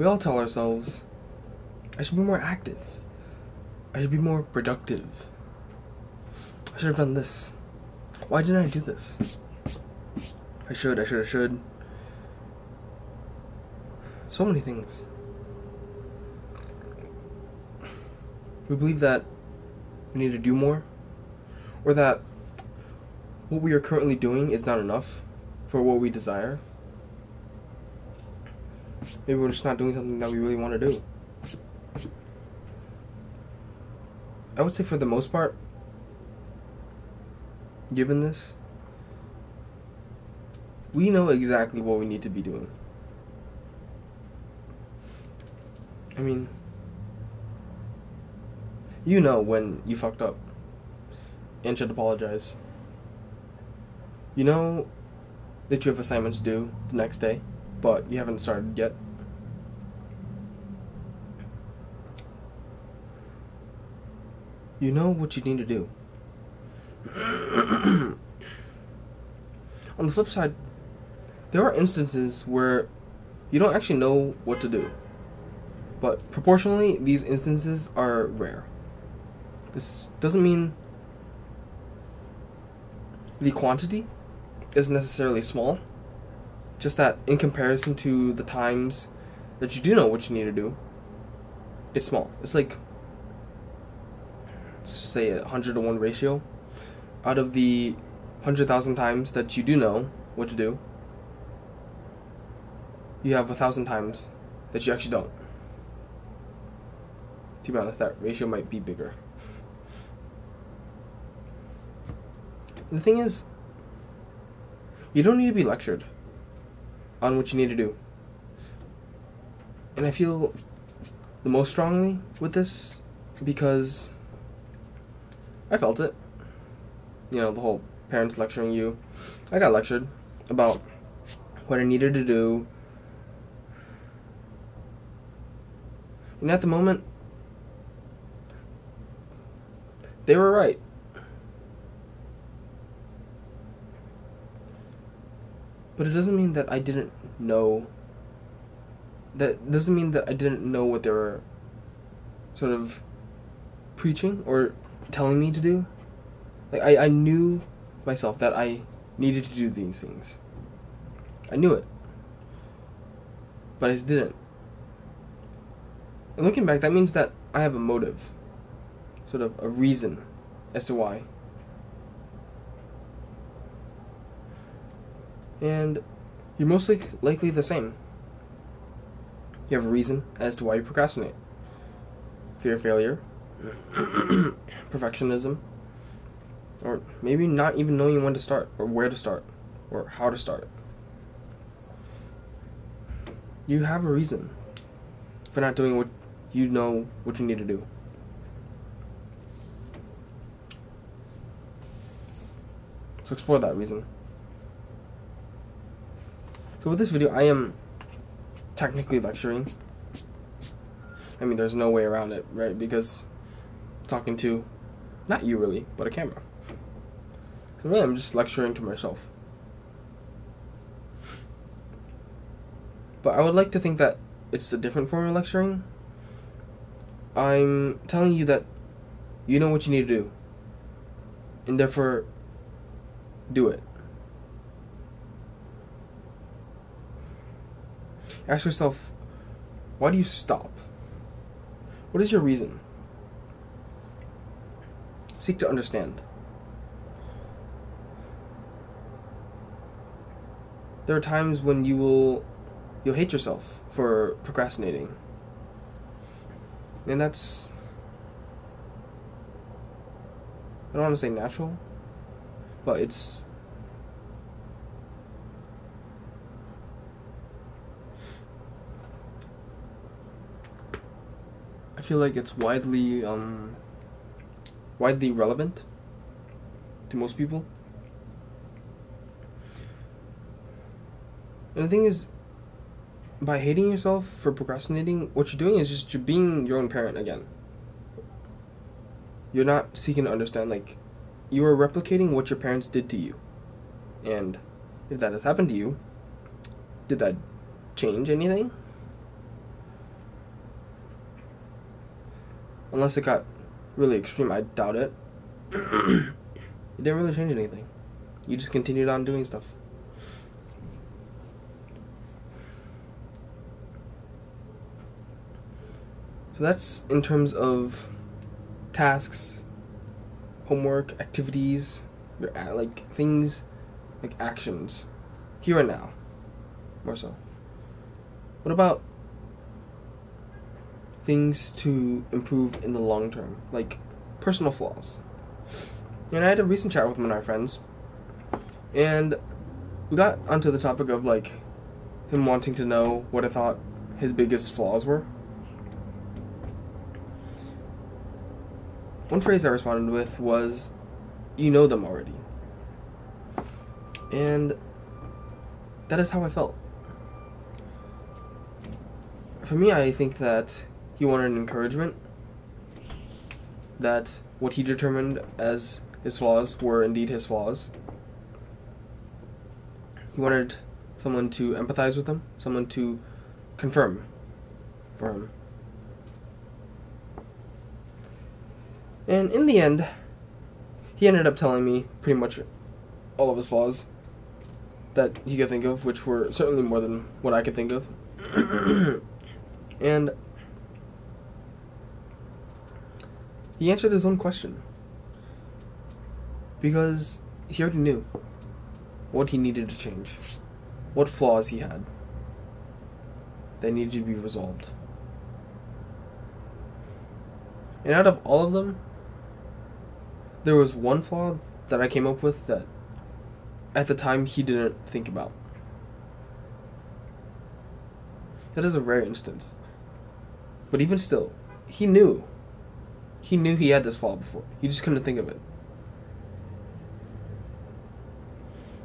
we all tell ourselves, I should be more active. I should be more productive. I should have done this. Why didn't I do this? I should, I should, I should. So many things. We believe that we need to do more, or that what we are currently doing is not enough for what we desire. Maybe we're just not doing something that we really want to do. I would say for the most part, given this, we know exactly what we need to be doing. I mean, you know when you fucked up and should apologize. You know that you have assignments due the next day, but you haven't started yet. You know what you need to do. On the flip side, there are instances where you don't actually know what to do. But proportionally, these instances are rare. This doesn't mean the quantity is necessarily small, just that in comparison to the times that you do know what you need to do, it's small. It's like, say, a 100 to 1 ratio. Out of the 100,000 times that you do know what to do, you have a thousand times that you actually don't. To be honest, that ratio might be bigger. The thing is, you don't need to be lectured on what you need to do. And I feel the most strongly with this because I felt it. You know, the whole parents lecturing you. I got lectured about what I needed to do. And at the moment, they were right. But it doesn't mean that I didn't know. That doesn't mean that I didn't know what they were sort of preaching or telling me to do. Like, I, I knew myself that I needed to do these things. I knew it. But I just didn't. And looking back, that means that I have a motive. Sort of a reason as to why. and you're most likely the same. You have a reason as to why you procrastinate fear of failure, perfectionism, or maybe not even knowing when to start, or where to start, or how to start. You have a reason for not doing what you know what you need to do. So explore that reason. So with this video, I am technically lecturing. I mean, there's no way around it, right? Because talking to, not you really, but a camera. So really, I'm just lecturing to myself. But I would like to think that it's a different form of lecturing. I'm telling you that you know what you need to do. And therefore, do it. Ask yourself, why do you stop? What is your reason? Seek to understand. There are times when you will you'll hate yourself for procrastinating. And that's I don't want to say natural, but it's I feel like it's widely um, widely relevant to most people. And the thing is, by hating yourself for procrastinating, what you're doing is just you're being your own parent again. You're not seeking to understand, like, you are replicating what your parents did to you. And if that has happened to you, did that change anything? Unless it got really extreme, I doubt it. it didn't really change anything. You just continued on doing stuff. So that's in terms of tasks, homework, activities, your like things, like actions, here and now, more so. What about things to improve in the long term, like personal flaws? And I had a recent chat with one of my friends, and we got onto the topic of like him wanting to know what I thought his biggest flaws were. One phrase I responded with was, You know them already. And that is how I felt. For me, I think that he wanted encouragement. That what he determined as his flaws were indeed his flaws. He wanted someone to empathize with him, someone to confirm for him. And in the end, he ended up telling me pretty much all of his flaws that he could think of, which were certainly more than what I could think of. and he answered his own question. Because he already knew what he needed to change, what flaws he had that needed to be resolved. And out of all of them, there was one flaw that I came up with that at the time he didn't think about. That is a rare instance. But even still, he knew. He knew he had this flaw before. He just couldn't think of it.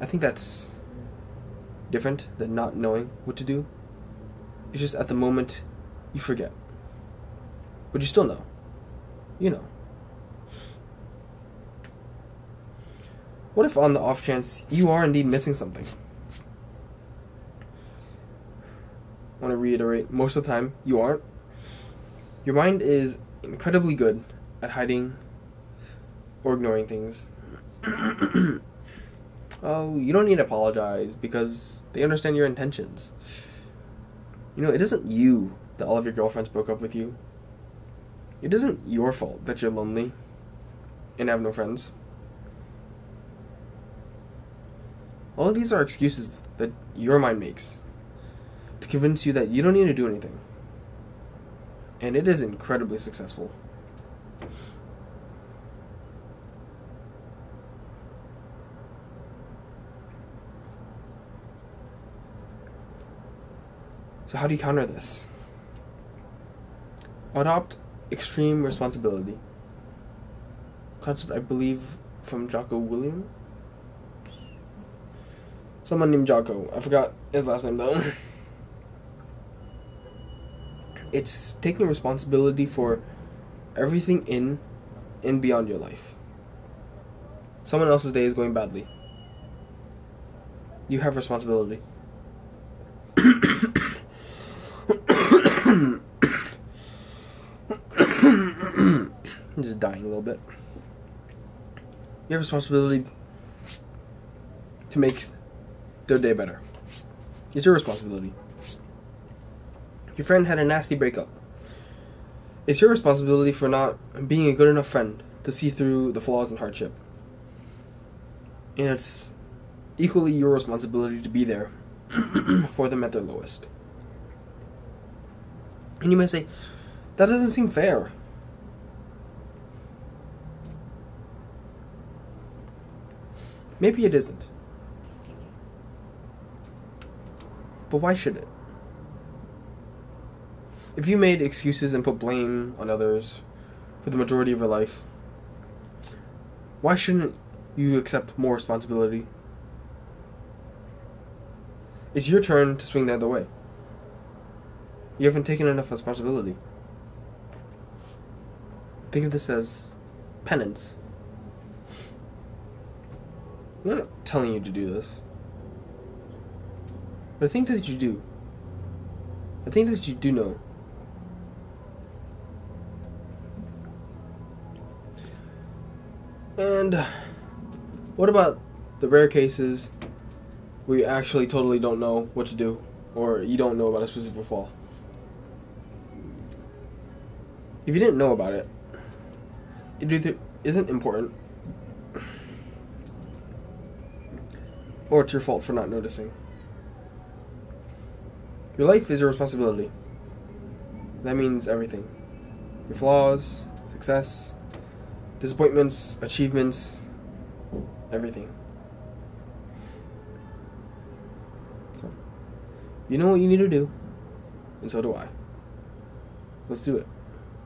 I think that's different than not knowing what to do. It's just at the moment you forget. But you still know. You know. What if, on the off chance, you are indeed missing something? I want to reiterate most of the time, you aren't. Your mind is incredibly good at hiding or ignoring things. oh, you don't need to apologize because they understand your intentions. You know, it isn't you that all of your girlfriends broke up with you. It isn't your fault that you're lonely and have no friends. All of these are excuses that your mind makes to convince you that you don't need to do anything. And it is incredibly successful. So, how do you counter this? Adopt extreme responsibility. Concept, I believe, from Jocko Willink Someone named Jocko. I forgot his last name though. it's taking responsibility for everything in and beyond your life. Someone else's day is going badly. You have responsibility. I'm just dying a little bit. You have responsibility to make their day better. It's your responsibility. Your friend had a nasty breakup. It's your responsibility for not being a good enough friend to see through the flaws and hardship. And it's equally your responsibility to be there for them at their lowest. And you may say, that doesn't seem fair. Maybe it isn't. But why should it? If you made excuses and put blame on others for the majority of your life, why shouldn't you accept more responsibility? It's your turn to swing the other way. You haven't taken enough responsibility. Think of this as penance. I'm not telling you to do this. But I think that you do. I think that you do know And what about the rare cases where you actually totally don't know what to do or you don't know about a specific flaw? If you didn't know about it, it isn't important or it's your fault for not noticing. Your life is your responsibility. That means everything. Your flaws, success, disappointments, achievements, everything. So, you know what you need to do, and so do I. Let's do it.